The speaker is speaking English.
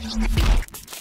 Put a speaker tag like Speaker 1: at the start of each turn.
Speaker 1: you